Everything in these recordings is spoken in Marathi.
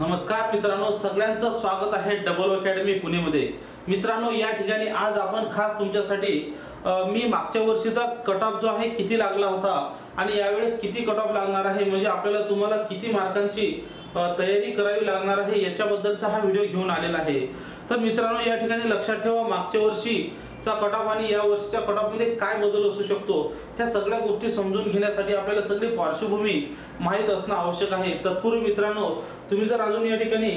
नमस्कार मित्रांनो सगळ्यांचं स्वागत आहे डबल अकॅडमी पुणेमध्ये. मित्रांनो या ठिकाणी आज आपण खास तुमच्यासाठी मी मागच्या वर्षीचा कट ऑफ जो आहे किती लागला होता आणि यावेळेस किती कट ऑफ लागणार आहे म्हणजे आपल्याला तुम्हाला किती मार्कांची तयारी करावी लागणार आहे याच्याबद्दलचा हा व्हिडिओ घेऊन आलेला आहे. तर मित्रांनो या ठिकाणी लक्षात ठेवा मागच्या वर्षीचा कटाप आणि या वर्षीच्या कटापमध्ये काय बदल असू शकतो ह्या सगळ्या गोष्टी समजून घेण्यासाठी आपल्याला सगळी पार्श्वभूमी माहीत असणं आवश्यक आहे. तत्पूर्वी मित्रांनो तुम्ही जर अजून या ठिकाणी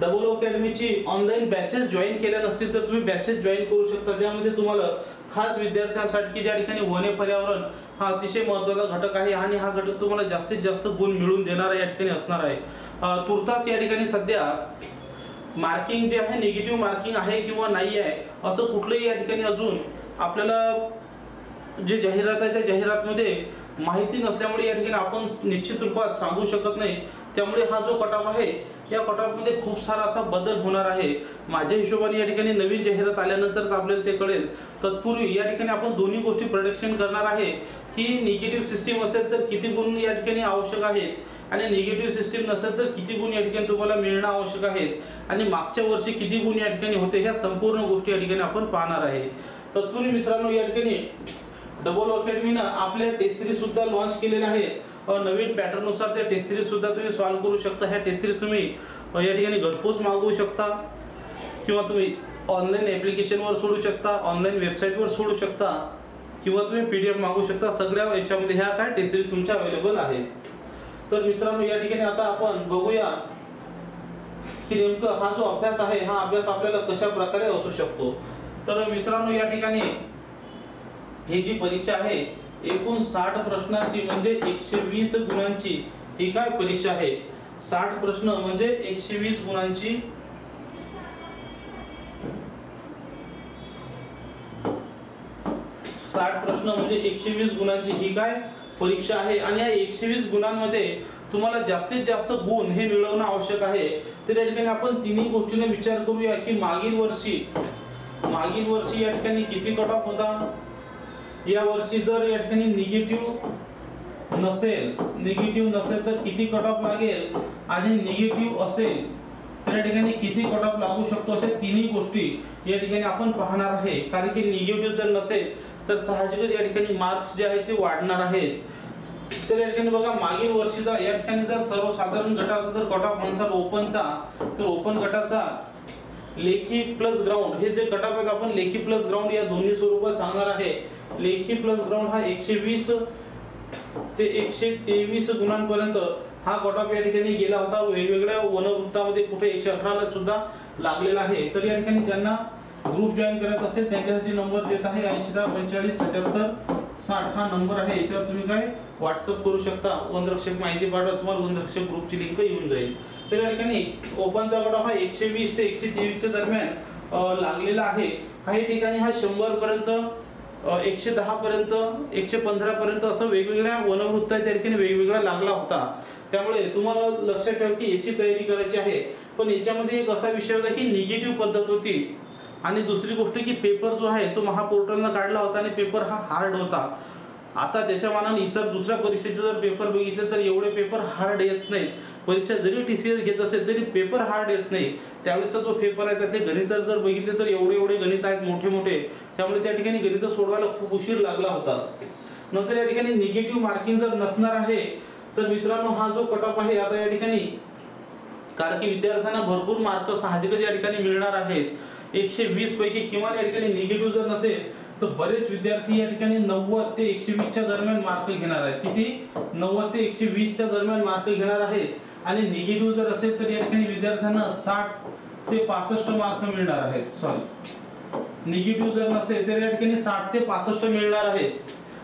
डबल अकॅडमीची ऑनलाईन बॅचेस जॉईन केल्या नसतील तर तुम्ही बॅचेस जॉईन करू शकता ज्यामध्ये तुम्हाला खास विद्यार्थ्यांसाठी की ज्या ठिकाणी वने पर्यावरण हा अतिशय महत्त्वाचा घटक आहे आणि हा घटक तुम्हाला जास्तीत जास्त गुण मिळवून देणारा या ठिकाणी असणार आहे. तुर्तास या ठिकाणी सध्या मार्किंग जे आहे निगेटिव्ह मार्किंग आहे किंवा नाही आहे असं कुठलंही या ठिकाणी अजून आपल्याला जे जाहिरात आहे त्या जाहिरातमध्ये माहिती नसल्यामुळे या ठिकाणी आपण निश्चित रूपात सांगू शकत नाही. त्यामुळे हा जो कटाप आहे या कटापमध्ये खूप सारा असा बदल होणार आहे. माझ्या हिशोबाने या ठिकाणी नवीन जाहिरात आल्यानंतरच आपल्याला ते कळेल तत्पूर्वी या ठिकाणी आपण दोन्ही गोष्टी प्रोडक्शन करणार आहे की निगेटिव्ह सिस्टीम असेल तर किती गुण या ठिकाणी आवश्यक आहेत आणि निगेटिव्ह सिस्टीम नसेल तर किती गुण या ठिकाणी तुम्हाला मिळणं आवश्यक आहेत आणि मागच्या वर्षी किती गुण या ठिकाणी होते? ह्या संपूर्ण गोष्टी या ठिकाणी आपण पाहणार आहे. तत्पूर्वी मित्रांनो या ठिकाणी डबल अकॅडमीनं आपल्या टेस्ट सिरीज सुद्धा लॉन्च केलेल्या आहेत नवीन पॅटर्ननुसार त्या टेस्ट सिरीज सुद्धा तुम्ही सॉल्व्ह करू शकता. ह्या टेस्ट सिरीज तुम्ही या ठिकाणी घरपोच मागवू शकता. किंवा तुम्ही ऑनलाईन ॲप्लिकेशनवर सोडू शकता ऑनलाईन वेबसाईटवर सोडू शकता किंवा तुम्ही पी डी एफ मागू शकता. सगळ्या याच्यामध्ये ह्या काय टेस्ट सिरीज तुमच्या अवेलेबल आहेत. तर मित्रांनो या ठिकाणी आता आपण बघूया की नेमकं हा जो अभ्यास आहे हा अभ्यास आपल्याला कशा प्रकारे असू शकतो? तर मित्रांनो या ठिकाणी ही जी परीक्षा आहे एकूण साठ प्रश्नांची म्हणजे एकशे वीस गुणांची ही काय परीक्षा आहे? साठ प्रश्न म्हणजे एकशे वीस गुणांची साठ प्रश्न म्हणजे एकशे वीस गुणांची ही काय परीक्षा आहे आणि या एकशे वीस गुणांमध्ये तुम्हाला जास्तीत जास्त गुण हे मिळवणं आवश्यक आहे. तर या ठिकाणी आपण तिन्ही गोष्टीने विचार करूया की मागील वर्षी मागील वर्षी या ठिकाणी किती कट ऑफ होता? या वर्षी जर या ठिकाणी निगेटिव्ह नसेल निगेटिव्ह नसेल तर किती कट ऑफ लागेल? आणि निगेटिव्ह असेल तर या ठिकाणी किती कट ऑफ लागू शकतो? अशा तिन्ही गोष्टी या ठिकाणी आपण पाहणार आहे. कारण की निगेटिव्ह जर नसेल तर साहजिकच या ठिकाणी मार्क्स जे आहेत ते वाढणार आहेत. तर या ठिकाणी बघा मागील वर्षीचा या ठिकाणी जर सर्वसाधारण गटाचा जर कट ऑफ म्हणसाल ओपनचा तर ओपन गटाचा लेखी प्लस ग्राउंड हे जे कट ऑफ आहेत आपण लेखी प्लस ग्राउंड या दोन्ही स्वरूपात सांगणार आहे. लेखी प्लस ग्राउंड हा एकशे वीस ते एकशे तेवीस गुणांपर्यंत हा कट ऑफ या ठिकाणी गेला होता. वेगवेगळ्या वनवृत्तामध्ये कुठे एकशे अठराला सुद्धा लागलेला आहे. तर या ठिकाणी ज्यांना ग्रुप जॉईन करायचा असेल त्यांच्यासाठी नंबर देत आहे ऐंशी दहा पंचेचाळीस सत्याहत्तर साठ हा नंबर आहे याच्यावर तुम्ही काय व्हॉट्सअप करू शकता. वनरक्षक माहिती पाठवा तुम्हाला वनरक्षक ग्रुपची लिंक येऊन जाईल. तर या ठिकाणी ओपनचा गडा हा एकशे वीस ते एकशे तेवीसच्या दरम्यान लागलेला आहे. काही ठिकाणी हा शंभर पर्यंत एकशे दहा पर्यंत एकशे पंधरा पर्यंत असं वेगवेगळ्या वनवृत्ता त्या ठिकाणी वेगवेगळा लागला होता. त्यामुळे तुम्हाला लक्षात ठेवा की याची तयारी करायची आहे. पण याच्यामध्ये एक असा विषय होता की निगेटिव्ह पद्धत होती. आणि दुसरी गोष्ट की पेपर जो आहे तो महापोर्टलनं काढला होता आणि पेपर हा हार्ड होता. आता त्याच्या मानाने इतर दुसऱ्या परीक्षेचे जर पेपर बघितले तर एवढे पेपर हार्ड येत नाहीत. परीक्षा जरी टी सी एस घेत असेल तरी पेपर हार्ड येत नाही. त्यावेळेसचा जो पेपर आहे त्यातले गणित जर बघितले तर एवढे एवढे गणित आहेत मोठे मोठे. त्यामुळे त्या ठिकाणी गणित सोडवायला खूप उशीर लागला होता. नंतर या ठिकाणी निगेटिव्ह मार्किंग जर नसणार आहे तर मित्रांनो हा जो कट ऑफ आहे आता या ठिकाणी कारण की विद्यार्थ्यांना भरपूर मार्क साहजिकच या ठिकाणी मिळणार आहेत. एकशे वीस पैकी किंवा या ठिकाणी निगेटिव्ह जर नसेल तर बरेच विद्यार्थी या ठिकाणी नव्वद ते एकशे वीसच्या दरम्यान मार्क घेणार आहेत. किती? नव्वद ते एकशे वीसच्या दरम्यान मार्क घेणार आहेत. आणि निगेटिव्ह जर असेल तर या ठिकाणी विद्यार्थ्यांना साठ ते पासष्ट मार्क मिळणार आहेत. सॉरी निगेटिव्ह जर नसेल तर या ठिकाणी साठ ते पासष्ट मिळणार आहेत.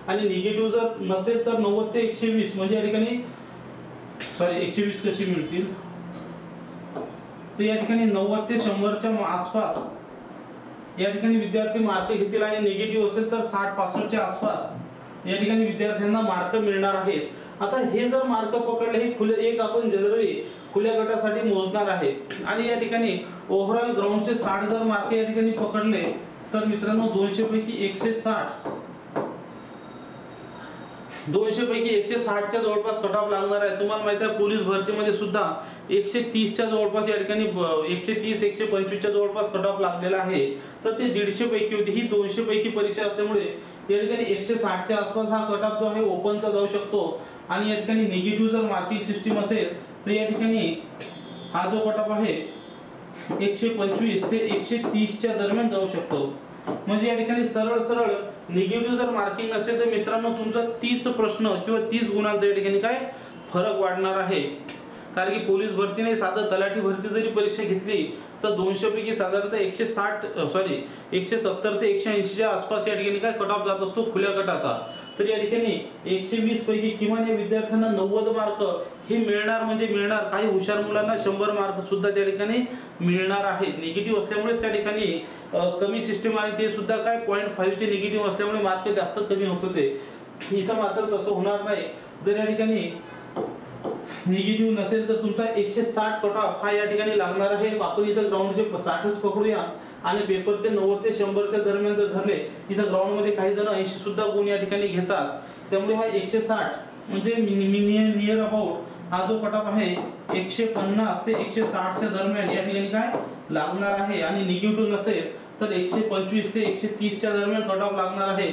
आणि निगेटिव्ह जर नसेल तर नव्वद ते एकशे वीस म्हणजे या ठिकाणी सॉरी एकशे वीस कशी मिळतील? तर या ठिकाणी नव्वद ते शंभरच्या आसपास या ठिकाणी विद्यार्थी मार्क घेतील आणि निगेटिव्ह असेल तर साठ पासष्टच्या आसपास या ठिकाणी विद्यार्थ्यांना मार्क मिळणार आहेत. आता हे जर मार्क पकडले हे खुले एक आपण जनरली खुल्या गटासाठी मोजणार आहे. आणि या ठिकाणी ओव्हरऑल ग्राउंडचे साठ जर मार्क या ठिकाणी पकडले तर मित्रांनो दोनशे पैकी एकशे साठ दोनशे पैकी एकशे साठच्या जवळपास कट ऑफ लागणार आहे. तुम्हाला माहिती आहे पोलीस भरतीमध्ये सुद्धा एकशे तीसच्या जवळपास या ठिकाणी एकशे तीस एकशे पंचवीसच्या जवळपास कट ऑफ लागलेला आहे. तर ते दीडशे पैकी होती. ही दोनशे पैकी परीक्षा असल्यामुळे या ठिकाणी एकशे साठच्या आसपास हा कट ऑफ जो आहे ओपनचा जाऊ शकतो. आणि या ठिकाणी निगेटिव्ह जर मार्किंग सिस्टीम असेल तर या ठिकाणी हा जो कट ऑफ आहे एकशे पंचवीस ते एकशे तीसच्या दरम्यान जाऊ शकतो. म्हणजे या ठिकाणी सरळ सरळ निगेटिव्ह जर मार्किंग नसेल तर मित्रांनो तुमचा तीस प्रश्न किंवा तीस गुणांचा या ठिकाणी काय? फरक वाढणार आहे. कारण की पोलीस भरतीने साधं तलाठी भरती जरी परीक्षा घेतली तर दोनशे पैकी साधारणतः एकशे साठ सॉरी एकशे सत्तर ते एकशे ऐंशीच्या आसपास या ठिकाणी काय कट ऑफ जात असतो? खुल्या गटाचा. तर या ठिकाणी एकशे वीस पैकी किमान या विद्यार्थ्यांना नव्वद मार्क हे मिळणार म्हणजे मिळणार. काही हुशार मुलांना शंभर मार्क सुद्धा त्या ठिकाणी मिळणार आहे. निगेटिव्ह असल्यामुळेच त्या ठिकाणी कमी सिस्टीम आणि ते सुद्धा काय पॉईंट फाईव्हचे निगेटिव्ह असल्यामुळे मार्क जास्त कमी होत होते. इथं मात्र तसं होणार नाही. जर या ठिकाणी निगेटिव्ह नसेल तर तुमचा एकशे साठ कट ऑफ हा या ठिकाणी लागणार आहे. आपण इथं ग्राउंडचे साठच पकडूया. आणि पेपरचे नव्वद ते शंभरच्या दरम्यान जर धरले इथं ग्राउंडमध्ये काही जण ऐंशी सुद्धा गुण या ठिकाणी घेतात. त्यामुळे हा एकशे साठ म्हणजे नियर अबाउट हा जो कटाप आहे एकशे पन्नास ते एकशे साठच्या दरम्यान या ठिकाणी काय? लागणार आहे. आणि निगेटिव्ह नसेल तर एकशे पंचवीस ते एकशे तीसच्या दरम्यान कट ऑफ लागणार आहे.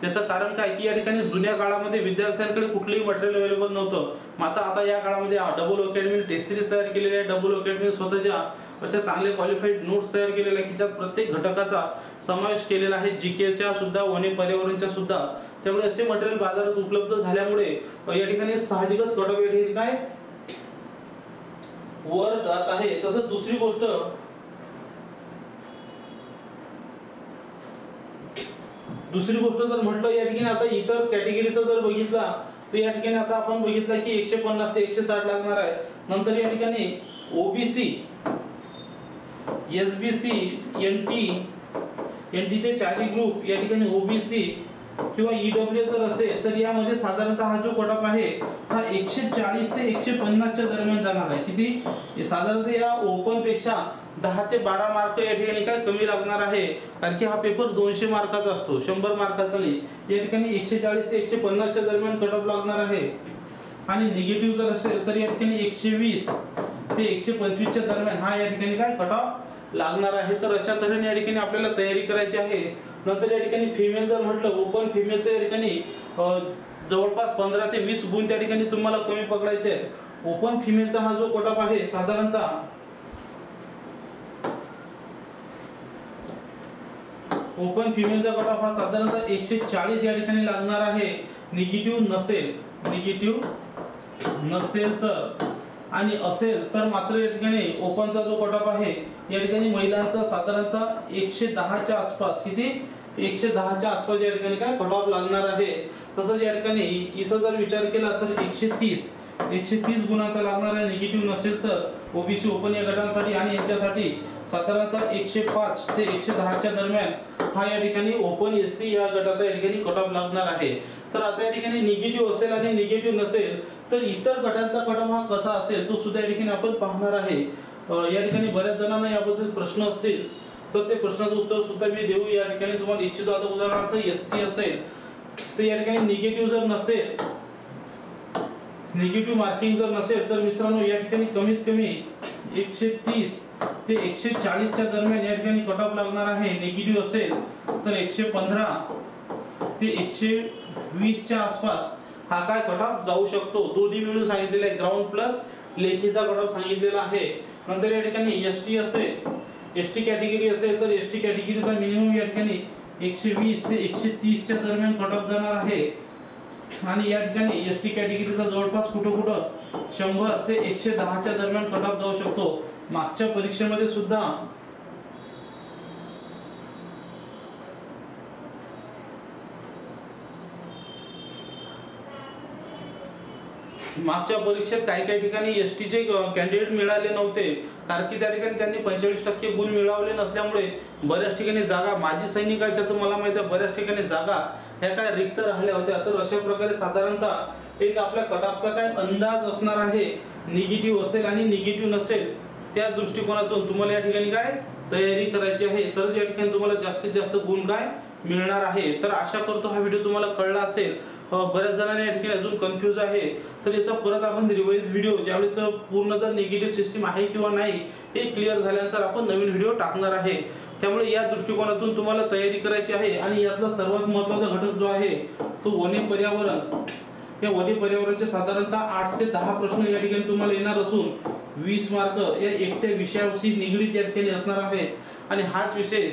त्याचं कारण काय की या ठिकाणी जुन्या काळामध्ये विद्यार्थ्यांकडे कुठलंही मटेरियल अवेलेबल नव्हतं. मात्र आता या काळामध्ये डबल अकॅडमी टेस्ट सिरीज तयार केलेली आहे. डबल अकॅडमी स्वतःच्या अशा चांगले क्वालिफाईड नोट्स तयार केलेले आहेत. की ज्यात प्रत्येक घटकाचा समावेश केलेला आहे. जी केच्या सुद्धा वने पर्यावरणच्या सुद्धा. त्यामुळे असे मटेरियल बाजारात उपलब्ध झाल्यामुळे या ठिकाणी साहजिकच कट या ठिकाणी काय? वर जात आहे. तसंच दुसरी गोष्ट दुसरी गोष्ट जर म्हटलं या ठिकाणी आता इतर कॅटेगरीचा जर बघितला तर या ठिकाणी आता आपण बघितलं की एकशे पन्नास ते एकशे साठ लागणार आहे. नंतर या ठिकाणी OBC S B C N T N टीचे चारही ग्रुप या ठिकाणी ओबीसी किंवा ईडब्ल्यू जर असेल तर यामध्ये साधारणतः हा जो कट आहे हा एकशे चाळीस ते एकशे पन्नासच्या दरम्यान जाणार आहे. किती? साधारणतः या ओपनपेक्षा दहा ते बारा मार्क या ठिकाणी काय कमी लागणार आहे. कारण की हा पेपर दोनशे मार्काचा असतो शंभर मार्काचा नाही. या ठिकाणी एकशे चाळीस ते एकशे पन्नासच्या दरम्यान कट ऑफ लागणार आहे. आणि निगेटिव्ह जर असेल तर या ठिकाणी एकशे वीस ते एकशे पंचवीसच्या दरम्यान हा या ठिकाणी काय कट ऑफ लागणार आहे. तर अशा तऱ्हेने या ठिकाणी आपल्याला तयारी करायची आहे. नंतर या ठिकाणी फिमेल जर म्हटलं ओपन फिमेलच्या या ठिकाणी जवळपास पंधरा ते वीस गुण त्या ठिकाणी तुम्हाला कमी पकडायचे आहेत. ओपन फिमेलचा हा जो कट ऑफ आहे साधारणतः ओपन फिमेलचा कट ऑफ हा साधारणतः एकशे चाळीस या ठिकाणी लागणार आहे. निगेटिव्ह नसेल. निगेटिव्ह नसेल तर. आणि असेल तर मात्र या ठिकाणी ओपनचा जो कट ऑफ आहे या ठिकाणी महिलांचा साधारणतः एकशे दहाच्या आसपास किती? एकशे दहाच्या आसपास या ठिकाणी काय कट ऑफ लागणार आहे. तसंच या ठिकाणी इथं जर विचार केला तर एकशे तीस. एकशे तीस गुणांचा लागणार आहे. निगेटिव्ह नसेल तर ओबीसी ओपन या गटांसाठी आणि यांच्यासाठी साधारणतः एकशे पाच ते एकशे दहाच्या दरम्यान हा या ठिकाणी ओपन एस सी या गटाचा या ठिकाणी कट ऑफ लागणार आहे. तर आता या ठिकाणी निगेटिव्ह असेल आणि निगेटिव्ह नसेल तर इतर गटांचा कट ऑफ हा कसा असेल तो सुद्धा या ठिकाणी आपण पाहणार आहे. या ठिकाणी बऱ्याच जणांना याबद्दल प्रश्न असतील तर ते प्रश्नाचं उत्तर सुद्धा मी देऊ. या ठिकाणी तुम्हाला इच्छितो आता उदाहरणार्थ एस सी असेल तर या ठिकाणी निगेटिव्ह जर नसेल निगेटिव्ह मार्किंग जर नसेल तर मित्रांनो या ठिकाणी कमीत कमी एकशे तीस ते एकशे चाळीसच्या दरम्यान या ठिकाणी कट ऑफ लागणार आहे. निगेटिव्ह असेल तर एकशे पंधरा ते एकशे वीसच्या आसपास हा काय कट ऑफ जाऊ शकतो. दोन्ही मिळून सांगितलेला आहे. ग्राउंड प्लस लेखीचा कट ऑफ सांगितलेला आहे. नंतर या ठिकाणी एस टी असेल एस टी कॅटेगरी असेल तर एस टी कॅटेगरीचा मिनिमम या ठिकाणी एकशे वीस ते एकशे तीसच्या दरम्यान कट ऑफ जाणार आहे. आणि या ठिकाणी एस टी कॅटेगरीचा जवळपास कुठं कुठं शंभर ते एकशे दहाच्या दरम्यान कट ऑफ जाऊ शकतो. मागच्या परीक्षेमध्ये सुद्धा मागच्या परीक्षेत काही काही ठिकाणी एस टीचे कॅन्डिडेट मिळाले नव्हते. कारण की त्या ठिकाणी त्यांनी पंचेचाळीस टक्के गुण मिळवले नसल्यामुळे बऱ्याच ठिकाणी जागा माजी सैनिकाच्या तर मला माहिती आहे बऱ्याच ठिकाणी जागा ह्या काय रिक्त राहिल्या होत्या. तर अशा प्रकारे साधारणतः एक आपल्या कटापचा काय अंदाज असणार आहे. निगेटिव्ह असेल आणि निगेटिव्ह नसेल. त्या दृष्टिकोनातून तुम्हाला या ठिकाणी काय तयारी करायची आहे? तरच या ठिकाणी तुम्हाला जास्तीत जास्त गुण काय मिळणार आहे. तर आशा करतो हा व्हिडिओ तुम्हाला कळला असेल. बऱ्याच जणांनी या ठिकाणी अजून कन्फ्यूज आहे. तर याचा परत आपण रिवाईज व्हिडिओ ज्यावेळेस पूर्ण जर निगेटिव्ह सिस्टीम आहे किंवा नाही हे क्लिअर झाल्यानंतर आपण नवीन व्हिडिओ टाकणार आहे. त्यामुळे या दृष्टिकोनातून तुम्हाला तयारी करायची आहे आणि यातला सर्वात महत्त्वाचा घटक जो आहे तो वने पर्यावरण. या वने पर्यावरणाचे साधारणतः आठ ते दहा प्रश्न या ठिकाणी तुम्हाला येणार असून वीस मार्क या एकट्या विषयाशी निगडीत या ठिकाणी असणार आहे. आणि हाच विषय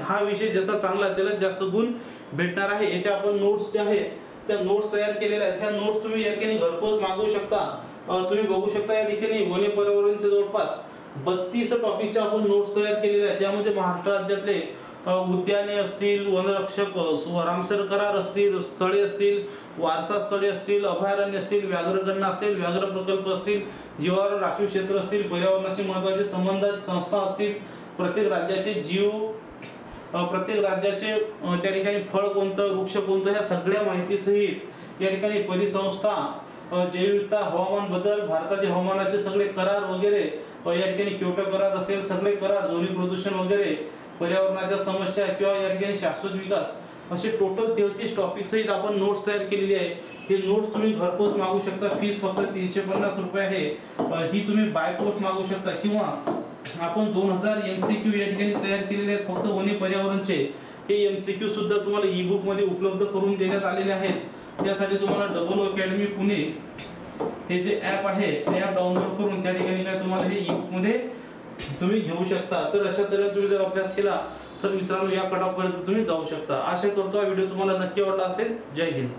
हा विषय ज्याचा चांगला आहे त्याला जास्त गुण भेटणार आहे. याच्या आपण नोट्स जे आहेत त्या नोट्स तयार केलेल्या आहेत. ह्या नोट्स तुम्ही या ठिकाणी घरपोच मागवू शकता. तुम्ही बघू शकता या ठिकाणी वने पर्यावरणचे जवळपास बत्तीस टॉपिकच्या आपण नोट्स तयार केलेल्या आहेत. ज्यामध्ये महाराष्ट्र राज्यातले उद्याने असतील वनरक्षक रामसर करार असतील स्थळे असतील वारसा स्थळे असतील अभयारण्य असतील व्याघ्रगणना असेल व्याघ्र प्रकल्प असतील जीवावर राखीव क्षेत्र असतील पर्यावरणाशी महत्त्वाचे संबंधित संस्था असतील प्रत्येक राज्याचे जीव प्रत्येक राज्याचे त्या ठिकाणी फळ कोणतं वृक्ष कोणतं ह्या सगळ्या माहितीसहित या ठिकाणी परिसंस्था जैविकता हवामान बदल भारताचे हवामानाचे सगळे करार वगैरे या ठिकाणी क्योटो करार असेल सगळे करार ध्वनी प्रदूषण वगैरे पर्यावरणाच्या समस्या किंवा या ठिकाणी शाश्वत विकास असे टोटल तेहतीस टॉपिकसहित आपण नोट्स तयार केलेली आहे हे नोट्स तुम्ही घरपोच मागू शकता. फीस फक्त तीनशे पन्नास रुपये आहे. ही तुम्ही बाय पोस्ट मागू शकता किंवा आपण दोन हजार एम सी क्यू या ठिकाणी तयार केलेले आहेत. फक्त वने पर्यावरणचे. हे एम सी क्यू सुद्धा तुम्हाला ई बुकमध्ये उपलब्ध करून देण्यात आलेले आहेत. त्यासाठी तुम्हाला डबल अकॅडमी पुणे हे जे ॲप आहे ते डाउनलोड करून त्या ठिकाणी काय तुम्हाला हे ई बुकमध्ये तुम्ही घेऊ शकता. तर अशा तऱ्हेने तुम्ही जर अभ्यास केला तर मित्रांनो या कटापर्यंत तुम्ही जाऊ शकता. आशा करतो हा व्हिडिओ तुम्हाला नक्की आवडला असेल. जय हिंद.